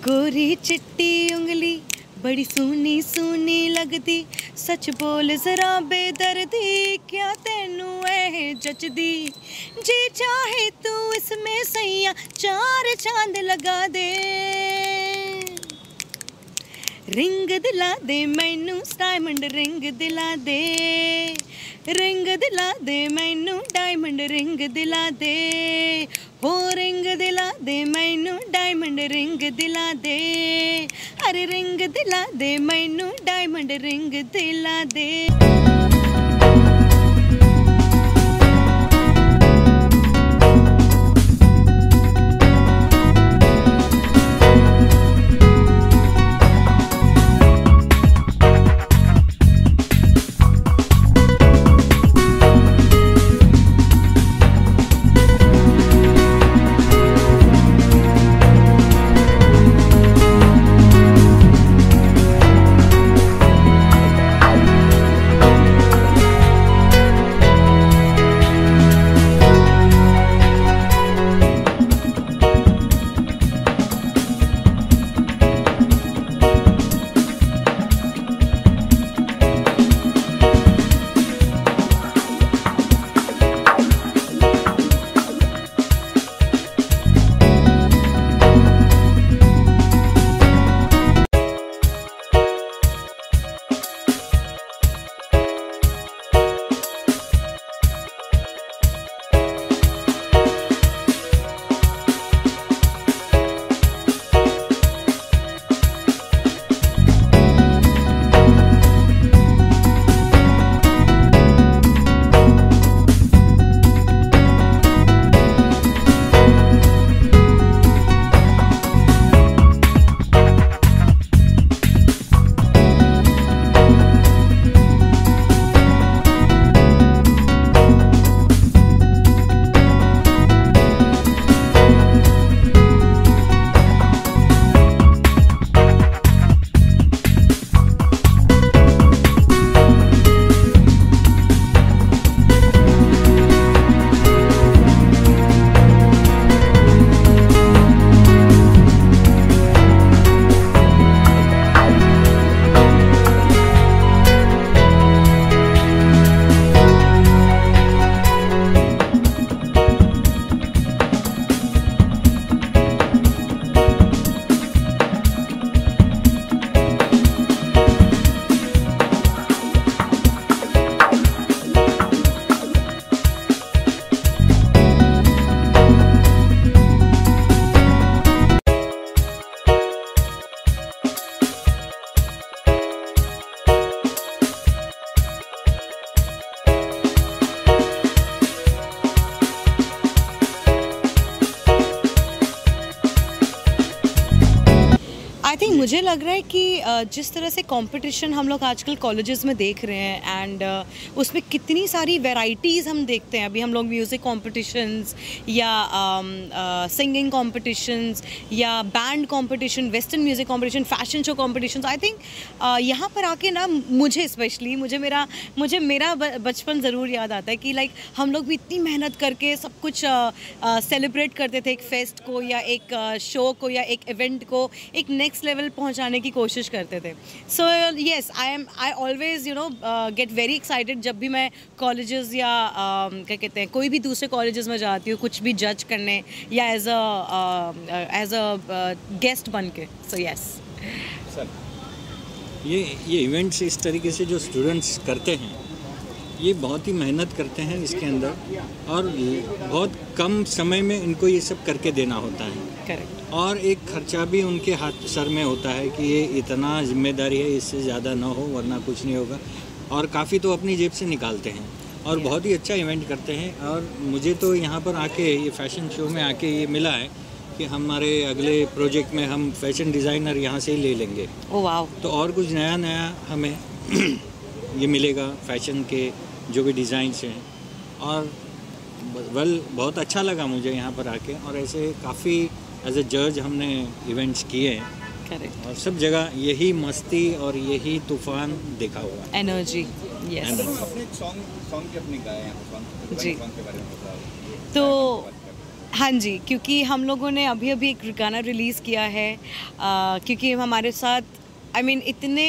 गोरी चिट्टी उंगली, बड़ी सोनी सोनी लगदी सच बोल जरा बेदर्दी, क्या तेनू ऐ जचदी? जी चाहे तू इसमें सैया चार चाँद लगा दे। ਰਿੰਗ ਦਿਲਾ ਦੇ ਮੈਨੂੰ ਡਾਇਮੰਡ ਰਿੰਗ ਦਿਲਾ ਦੇ ਰਿੰਗ ਦਿਲਾ ਦੇ ਮੈਨੂੰ ਡਾਇਮੰਡ ਰਿੰਗ ਦਿਲਾ ਦੇ ਹੋ ਰਿੰਗ ਦਿਲਾ ਦੇ ਮੈਨੂੰ ਡਾਇਮੰਡ ਰਿੰਗ ਦਿਲਾ ਦੇ ਅਰੇ ਰਿੰਗ ਦਿਲਾ ਦੇ ਮੈਨੂੰ ਡਾਇਮੰਡ ਰਿੰਗ ਦਿਲਾ ਦੇ मुझे लग रहा है कि जिस तरह से कंपटीशन हम लोग आजकल कॉलेजेस में देख रहे हैं एंड उसमें कितनी सारी वैरायटीज़ हम देखते हैं। अभी हम लोग म्यूज़िक कॉम्पिटिशन्स या सिंगिंग कॉम्पिटिशन्स या band competition western music competition fashion show competition I think यहाँ पर आके ना मुझे स्पेशली मुझे मेरा मुझे मेरा बचपन ज़रूर याद आता है कि लाइक हम लोग भी इतनी मेहनत करके सब कुछ सेलिब्रेट करते थे एक फेस्ट को या एक शो को या एक इवेंट को, एक नेक्स्ट लेवल पहुँचाने की कोशिश करते थे। So yes I am I always you know get very excited जब भी मैं कॉलेजेस या um, क्या कहते हैं कोई भी दूसरे कॉलेजेस में जाती हूँ कुछ भी जज करने या as a as a guest बन के सो so, येस सर ये ये इवेंट्स इस तरीके से जो स्टूडेंट्स करते हैं ये बहुत ही मेहनत करते हैं इसके अंदर और बहुत कम समय में इनको ये सब करके देना होता है। करेक्ट और एक खर्चा भी उनके हाथ सर में होता है कि ये इतना ज़िम्मेदारी है इससे ज़्यादा ना हो वरना कुछ नहीं होगा। और काफ़ी तो अपनी जेब से निकालते हैं और बहुत ही अच्छा इवेंट करते हैं। और मुझे तो यहाँ पर आके ये फ़ैशन शो में आके ये मिला है कि हमारे अगले प्रोजेक्ट में हम फ़ैशन डिज़ाइनर यहाँ से ही ले लेंगे। ओ वाओ तो और कुछ नया नया हमें ये मिलेगा फ़ैशन के जो भी डिज़ाइंस हैं। और वेल बहुत अच्छा लगा मुझे यहाँ पर आके और ऐसे काफ़ी एज ए जज हमने इवेंट्स किए हैं। करेक्ट और सब जगह यही मस्ती और यही तूफ़ान देखा हुआ है। Energy yes Energy. Song song अपने गाए हैं जी। सॉन्ग के बारे में बताओ। तो हाँ जी क्योंकि हम लोगों ने अभी अभी एक गाना रिलीज़ किया है आ, क्योंकि हमारे साथ आई I मीन mean, इतने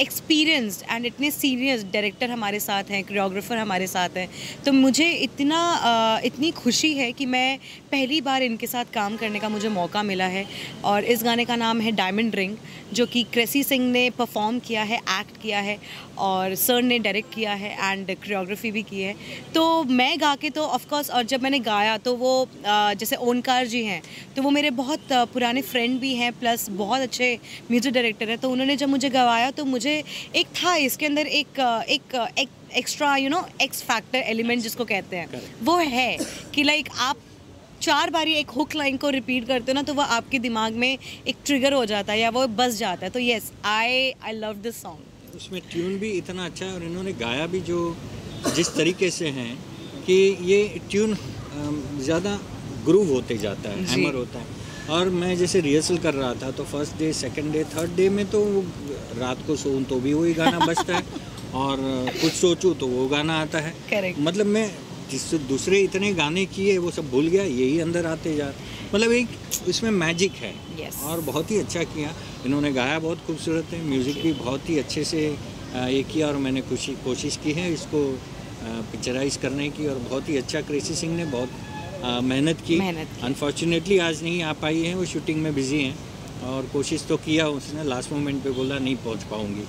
एक्सपीरियंस्ड एंड इतने सीरियस डायरेक्टर हमारे साथ हैं कोरियोग्राफर हमारे साथ हैं तो मुझे इतना इतनी खुशी है कि मैं पहली बार इनके साथ काम करने का मुझे मौका मिला है। और इस गाने का नाम है डायमंड रिंग जो कि क्रेसी सिंह ने परफॉर्म किया है एक्ट किया है। और सर ने डायरेक्ट किया है एंड कोरियोग्राफी भी की है। तो मैं गा के तो ऑफकोर्स और जब मैंने गाया तो वो जैसे ओनकार जी हैं तो वो मेरे बहुत पुराने फ्रेंड भी हैं प्लस बहुत अच्छे म्यूज़िक डायरेक्टर हैं। तो उन्होंने जब मुझे गवाया तो मुझे एक था इसके अंदर एक एक, एक extra you know X factor element जिसको कहते हैं। वो है कि लाइक आप चार बारी एक हुक लाइन को रिपीट करते हो ना तो वो आपके दिमाग में एक ट्रिगर हो जाता है या वो बस जाता है। तो yes I I love this song उसमें ट्यून भी इतना अच्छा है और इन्होंने गाया भी जो जिस तरीके से हैं कि ये ट्यून ज़्यादा ग्रूव होते जाता है हैमर होता है। और मैं जैसे रिहर्सल कर रहा था तो first day second day third day में तो रात को सोऊं तो भी वही गाना बजता है और कुछ सोचूं तो वो गाना आता है। Correct. मतलब मैं जिस दूसरे इतने गाने किए वो सब भूल गया यही अंदर आते जा मतलब एक इसमें मैजिक है। Yes. और बहुत ही अच्छा किया। इन्होंने गाया बहुत खूबसूरत है। म्यूज़िक भी बहुत ही अच्छे से ये किया और मैंने खुशी कोशिश की है इसको पिक्चराइज करने की और बहुत ही अच्छा कृषि सिंह ने बहुत मेहनत की। अनफॉर्चुनेटली आज नहीं आ पाई है। वो शूटिंग में बिज़ी हैं। और कोशिश तो किया उसने। लास्ट मोमेंट पे बोला नहीं पहुँच पाऊँगी।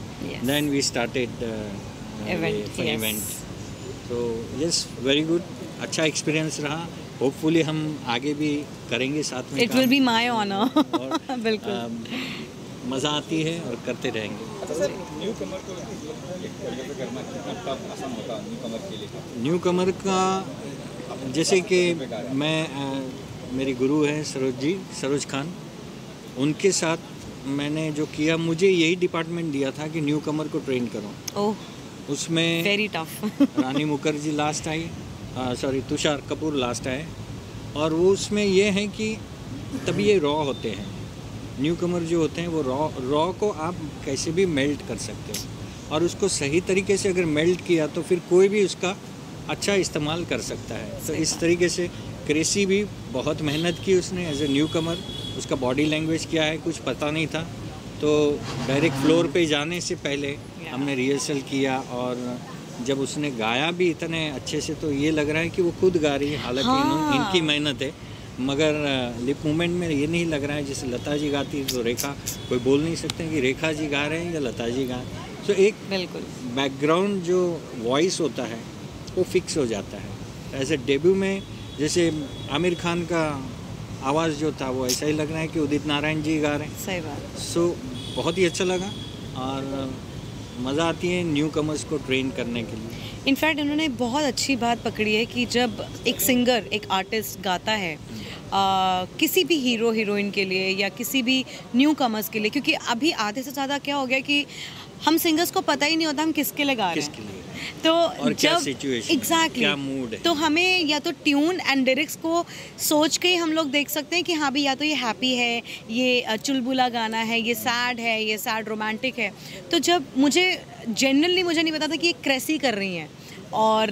देन वी स्टार्टेड इवेंट तो यस वेरी गुड अच्छा एक्सपीरियंस रहा. होपफुली हम आगे भी करेंगे साथ में it will be my honour बिल्कुल. मज़ा आती है और करते रहेंगे. न्यू कमर का जैसे कि मैं आ, मेरी गुरु हैं सरोज जी सरोज खान. उनके साथ मैंने जो किया मुझे यही डिपार्टमेंट दिया था कि न्यू कमर को ट्रेन करो. ओह उसमें very tough Rani Mukherjee last I sorry Tushar Kapoor last आए। और वो उसमें ये है कि तभी ये रॉ होते हैं। न्यू कमर जो होते हैं वो रॉ रॉ को आप कैसे भी मेल्ट कर सकते हो। और उसको सही तरीके से अगर मेल्ट किया तो फिर कोई भी उसका अच्छा इस्तेमाल कर सकता है। तो इस तरीके से क्रेसी भी बहुत मेहनत की उसने एज ए न्यू कमर उसका बॉडी लैंग्वेज क्या है कुछ पता नहीं था। तो डायरेक्ट फ्लोर पे जाने से पहले हमने रिहर्सल किया और जब उसने गाया भी इतने अच्छे से तो ये लग रहा है कि वो खुद गा रही है। हालाँकि हाँ। इनकी मेहनत है मगर लिप मूवमेंट में ये नहीं लग रहा है जैसे लता जी गाती है तो रेखा कोई बोल नहीं सकते कि रेखा जी गा रहे हैं या लता जी गा तो एक बिल्कुल। बैकग्राउंड जो वॉइस होता है वो फिक्स हो जाता है। एज ए डेब्यू में जैसे आमिर खान का आवाज़ जो था वो ऐसा ही लग रहा है कि उदित नारायण जी गा रहे हैं। सही बात। सो so, बहुत ही अच्छा लगा और मज़ा आती है न्यू कमर्स को ट्रेन करने के लिए। इनफैक्ट इन्होंने बहुत अच्छी बात पकड़ी है कि जब एक सिंगर एक आर्टिस्ट गाता है आ, किसी भी हीरो हीरोइन के लिए या किसी भी न्यू कमर्स के लिए क्योंकि अभी आधे से ज़्यादा क्या हो गया कि हम सिंगर्स को पता ही नहीं होता हम किसके लिए गा रहे हैं। तो जब एग्जैक्टली exactly, तो हमें या तो ट्यून एंड लिरिक्स को सोच के ही हम लोग देख सकते हैं कि हाँ भाई या तो ये हैप्पी है ये चुलबुला गाना है ये सैड है ये सैड रोमांटिक है। तो जब मुझे जनरली मुझे नहीं पता था कि ये क्रेसी कर रही हैं। और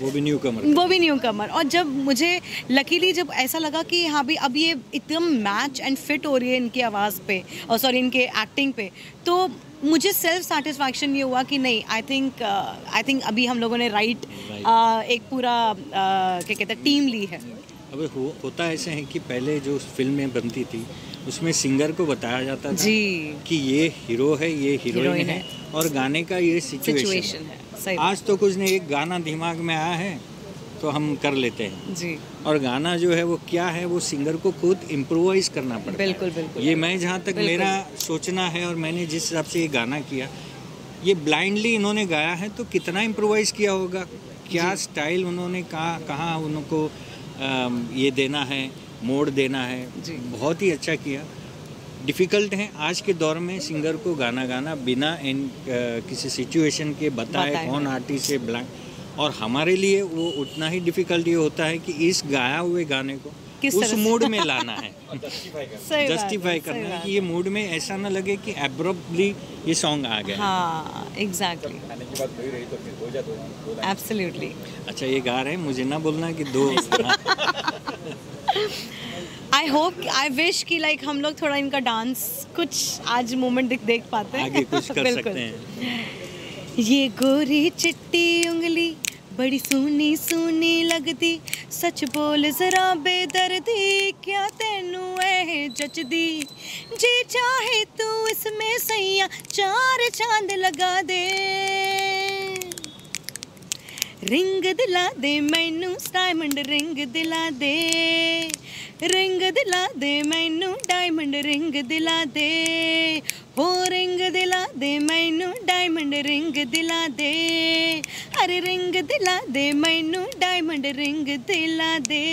वो भी न्यू कमर वो भी न्यू कमर और जब मुझे लकीली जब ऐसा लगा कि हाँ भाई अब ये एकदम मैच एंड फिट हो रही है इनकी आवाज़ पे और सॉरी इनके एक्टिंग पे तो मुझे सेल्फ सेटिस्फैक्शन ये हुआ कि नहीं आई थिंक आई थिंक अभी हम लोगों ने राइट right, uh, एक पूरा uh, क्या कहते हैं टीम ली है। अब हो, होता ऐसे है कि पहले जो फ़िल्में बनती थी उसमें सिंगर को बताया जाता था जी। कि ये हीरो है ये हीरोइन है, है। और गाने का ये सिचुएशन है। आज तो कुछ नहीं एक गाना दिमाग में आया है तो हम कर लेते हैं। जी। और गाना जो है वो क्या है वो सिंगर को खुद इम्प्रोवाइज करना पड़ता बिल्कुल बिल्कुल। ये मैं जहाँ तक मेरा सोचना है और मैंने जिस हिसाब से ये गाना किया ये ब्लाइंडली इन्होंने गाया है तो कितना इम्प्रोवाइज किया होगा? क्या स्टाइल उन्होंने कहा कहाँ उनको ये देना है मोड़ देना है? जी। बहुत ही अच्छा किया। डिफ़िकल्ट है। आज के दौर में सिंगर को गाना गाना बिना इन किसी सिचुएशन के बताए कौन आर्टिस्ट है ब्लैंक और हमारे लिए वो उतना ही डिफ़िकल्ट ये होता है कि इस गाया हुए गाने को किस उस मूड में लाना है। जस्टिफाई करना। है कि ये मूड में ऐसा ना लगे कि एब्रप्टली ये सॉन्ग आ गया हाँ। एग्जैक्टली खाने की बात हो रही तो हो एब्सोल्युटली अच्छा ये गा रहे हैं मुझे ना बोलना कि दो। आई होप आई विश कि लाइक हम लोग थोड़ा इनका डांस कुछ आज मोमेंट देख देख पाते हैं। आगे कुछ कर सकते हैं। ये गोरी चिट्टी उंगली बड़ी सोनी सोनी लगती। सच बोल जरा बेदर्दी, क्या तेनू ऐ जचदी? जी चाहे तू इसमें सैया चार चाँद लगा दे। रिंग दिला दे मैनू डायमंड रिंग दिला दे। रिंग दिला दे मैनू डायमंड रिंग दिला दे। हो रिंग दिला दे मैनू डायमंड रिंग दिला दे। హారి రింగ్ దిలా దే మైను డైమండ్ రింగ్ దిలా దే